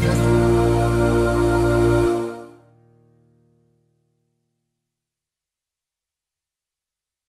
Cause